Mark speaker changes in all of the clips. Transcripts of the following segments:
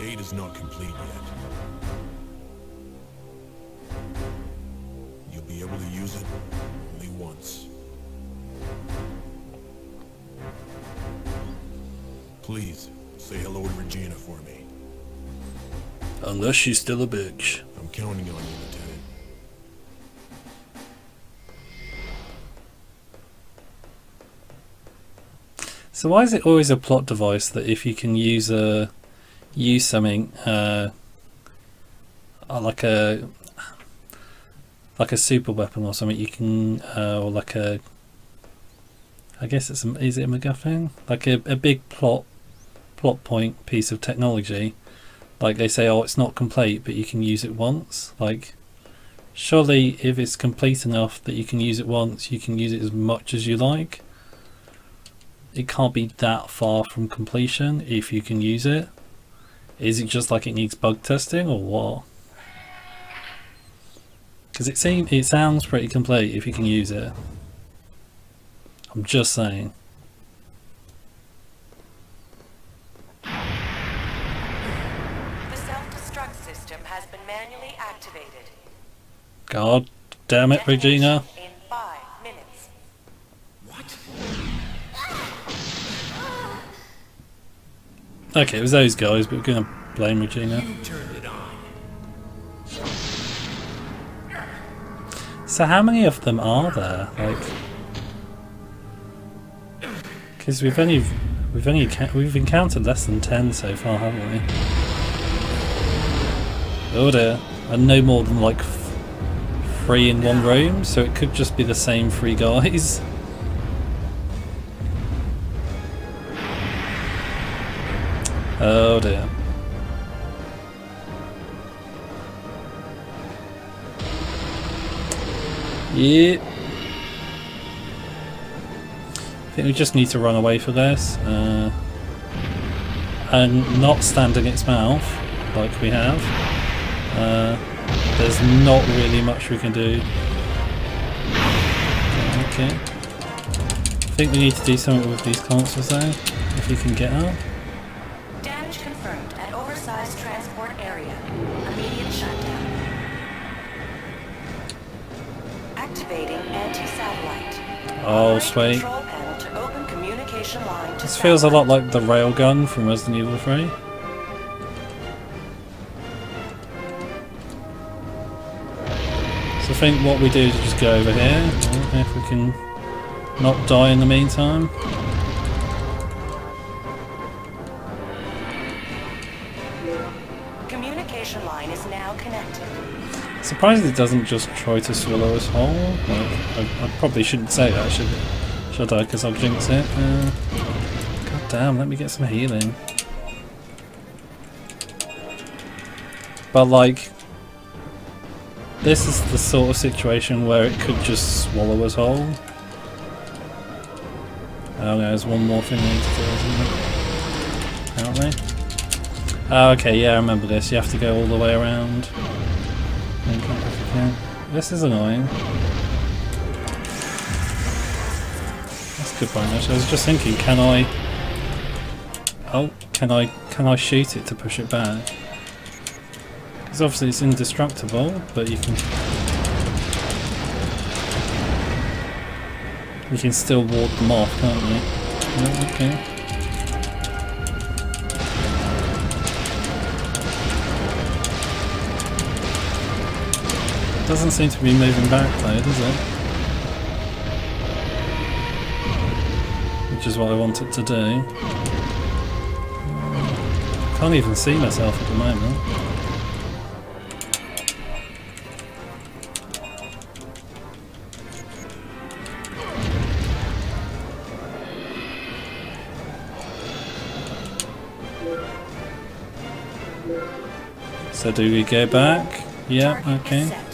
Speaker 1: gate is not complete yet. You'll be able to use it only once. Please, say hello to Regina for me.
Speaker 2: Unless she's still a bitch.
Speaker 1: I'm counting on you, Lieutenant.
Speaker 2: So why is it always a plot device that if you can use a use something uh, uh, like a like a super weapon or something, you can uh, or like a I guess it's a, is it a MacGuffin? Like a, a big plot plot point piece of technology. Like they say, oh, it's not complete, but you can use it once. Like surely, if it's complete enough that you can use it once, you can use it as much as you like it can't be that far from completion if you can use it. Is it just like it needs bug testing or what? Because it seems it sounds pretty complete if you can use it. I'm just saying.
Speaker 3: The self-destruct system has been manually activated.
Speaker 2: God damn it, Regina.
Speaker 3: In five minutes.
Speaker 2: Okay, it was those guys, but we're gonna blame Regina. So how many of them are there? Like, because we've only we've only we've encountered less than ten so far, haven't we? Oh dear, and no more than like f- three in one room, so it could just be the same three guys. Oh dear. Yep. I think we just need to run away for this. Uh, and not stand in its mouth like we have. Uh, there's not really much we can do. Okay. I think we need to do something with these consoles though, if we can get up.
Speaker 3: Activating anti-satellite.
Speaker 2: Oh, sweet.
Speaker 3: To open communication line to
Speaker 2: This feels a lot like the railgun from Resident Evil 3. So I think what we do is just go over here, if we can not die in the meantime. Surprised it doesn't just try to swallow us whole. Like, I, I probably shouldn't say that, should, should I? Because I'll jinx it. Uh, God damn, let me get some healing. But like, this is the sort of situation where it could just swallow us whole. Oh, there's one more thing we need to do, isn't there? Apparently. Oh, okay, yeah, I remember this. You have to go all the way around. This is annoying. That's good point, actually. I was just thinking, can I... Oh, can I can I shoot it to push it back? Because obviously it's indestructible, but you can... You can still ward them off, can't you? Okay. Doesn't seem to be moving back though, does it? Which is what I want it to do. Can't even see myself at the moment. So do we go back? Yeah, okay.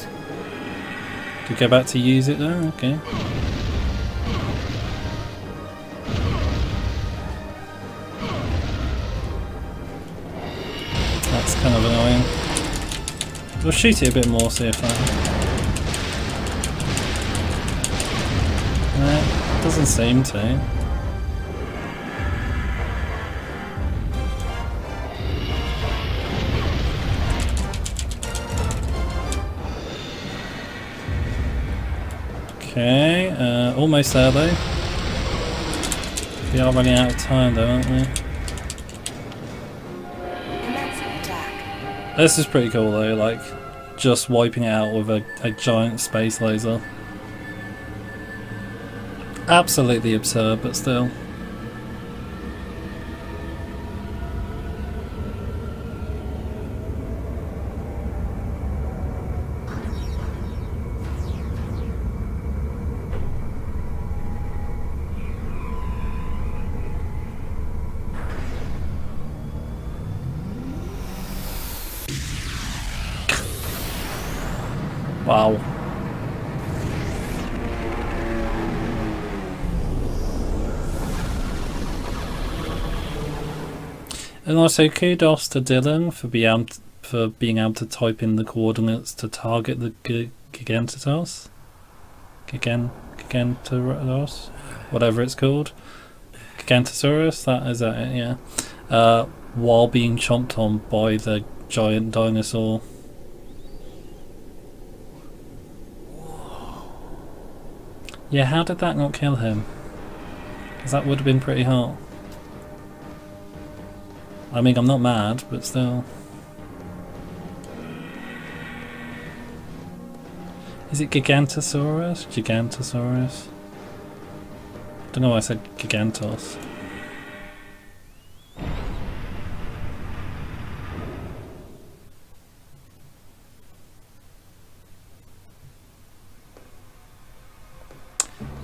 Speaker 2: To go back to use it though? Okay. That's kind of annoying. We'll shoot it a bit more, see if that... Doesn't seem to. Okay, uh, almost there though. We are running out of time though, aren't we? This is pretty cool though, like just wiping it out with a, a giant space laser. Absolutely absurd, but still. Wow. And also kudos to Dylan for being able to, for being able to type in the coordinates to target the G- Gigantitos. Gigan Gigantosaurus, whatever it's called. Gigantosaurus, that is that it, yeah. Uh, while being chomped on by the giant dinosaur. Yeah, how did that not kill him? Because that would have been pretty hot. I mean, I'm not mad, but still. Is it Gigantosaurus? Gigantosaurus? Don't know why I said Gigantos.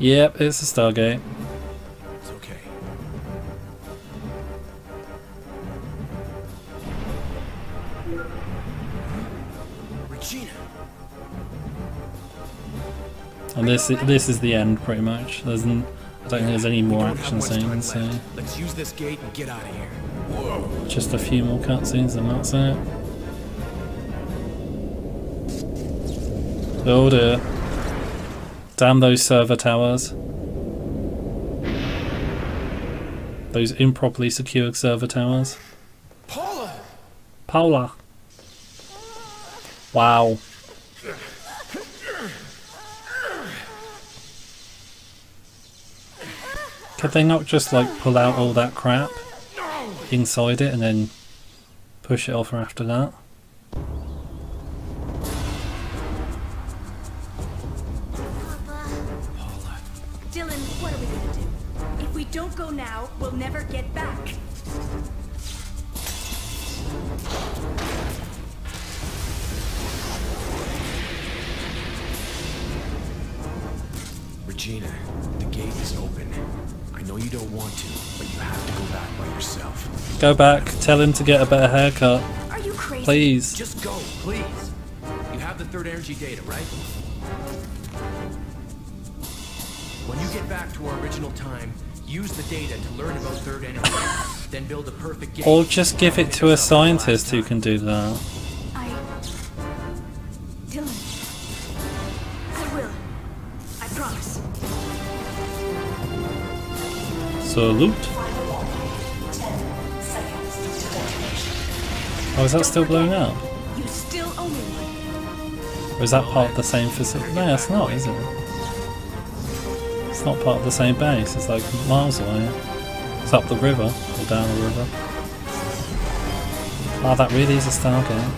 Speaker 2: Yep, it's a Stargate.
Speaker 1: It's okay. Regina!
Speaker 2: And this this is the end, pretty much. There's n- I don't think there's any more
Speaker 1: We don't have
Speaker 2: action scenes, so.
Speaker 1: Let's use this gate and get out of here. Whoa!
Speaker 2: just a few more cutscenes and that's it. Oh dear. Damn those server towers. Those improperly secured server towers.
Speaker 1: Paula!
Speaker 2: Paula. Wow. Could they not just like pull out all that crap inside it and then push it off after that?
Speaker 4: Don't go now, we'll never get back.
Speaker 1: Regina, the gate is open. I know you don't want to, but you have to go back by yourself.
Speaker 2: Go back, tell him to get a better haircut,
Speaker 4: Are you crazy?
Speaker 2: please.
Speaker 1: Just go, please. You have the third energy data, right? When you get back to our original time, use the data to learn about third energy, then build a perfect gate.
Speaker 2: Or just give it to a scientist who can do that.
Speaker 4: I. Dylan. I will. I promise.
Speaker 2: Salute. Oh, is that still blowing up?
Speaker 4: You still owe one.
Speaker 2: Or is that part of the same facility? No, it's not, is it? It's not part of the same base. It's like miles away. It's up the river or down the river. Oh, that really is a Stargate.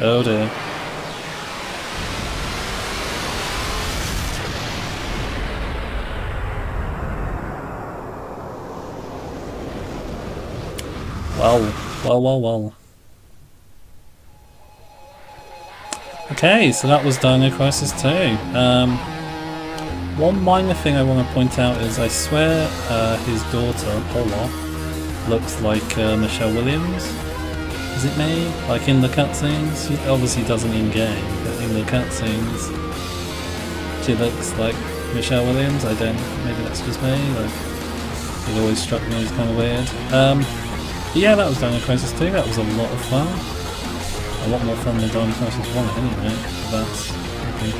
Speaker 2: Oh dear. Well, well, well, well. Okay, so that was Dino Crisis 2. Um, one minor thing I want to point out is I swear uh, his daughter, Paula, looks like uh, Michelle Williams. Is it me? Like in the cutscenes? She obviously doesn't in game, but in the cutscenes, she looks like Michelle Williams. I don't. Maybe that's just me. Like it always struck me as kind of weird. Um, yeah, that was Dino Crisis 2. That was a lot of fun. A lot more fun than Dino Crisis 1 anyway. That's okay.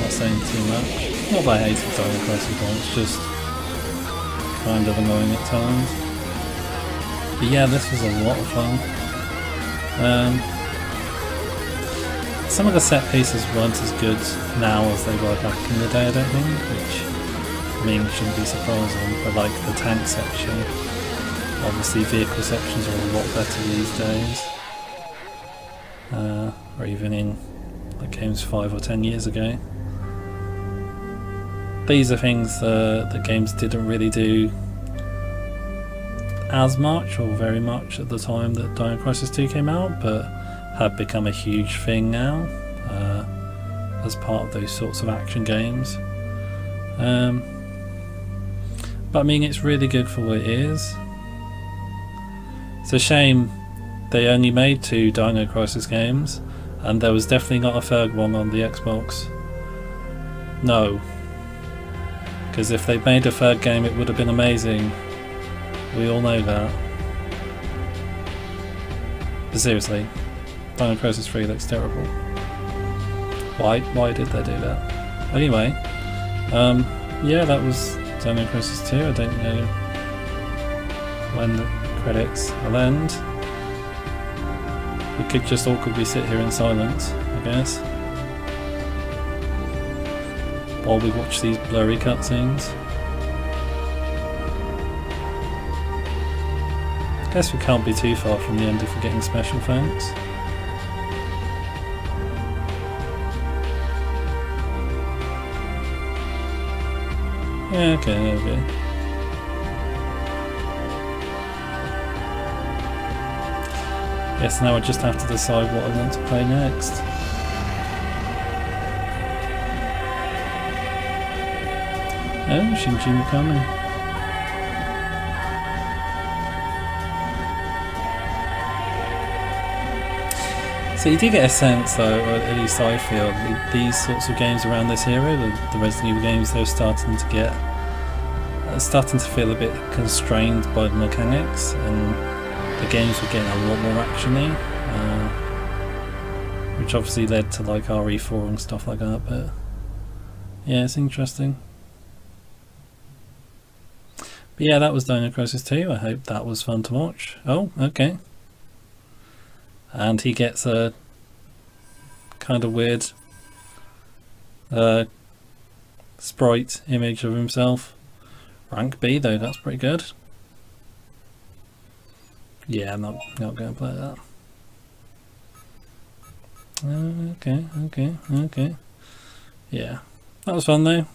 Speaker 2: not saying too much. Not that I hated Dino Crisis 1. It's just kind of annoying at times. But yeah, this was a lot of fun. Um, some of the set pieces weren't as good now as they were back in the day, I don't think, which I mean shouldn't be surprising, but like the tank section, obviously vehicle sections are a lot better these days. Uh, or even in like games five or ten years ago. These are things uh, that games didn't really do as much or very much at the time that Dino Crisis 2 came out, but have become a huge thing now uh, as part of those sorts of action games. Um, but I mean, it's really good for what it is. A shame they only made two Dino Crisis games, and there was definitely not a third one on the Xbox. No. Because if they made a third game, it would have been amazing. We all know that. But seriously, Dino Crisis 3 looks terrible. Why? Why did they do that? Anyway, um, yeah, that was Dino Crisis 2. I don't know when the credits I'll end. We could just awkwardly sit here in silence, I guess. While we watch these blurry cutscenes. I guess we can't be too far from the end if we're getting special thanks. Okay, okay. Guess now I just have to decide what I want to play next. Oh, Shinji Mikami. So you do get a sense, though, or at least I feel, these sorts of games around this era, the, the Resident Evil games, they're starting to get, starting to feel a bit constrained by the mechanics, and the games were getting a lot more actiony, uh, which obviously led to like RE4 and stuff like that. But yeah, it's interesting. But yeah, that was Dino Crisis 2. I hope that was fun to watch. Oh, okay and he gets a kind of weird uh, sprite image of himself. Rank B though, that's pretty good. Yeah, I'm not, not going to play that. Okay, okay, okay. Yeah, that was fun though.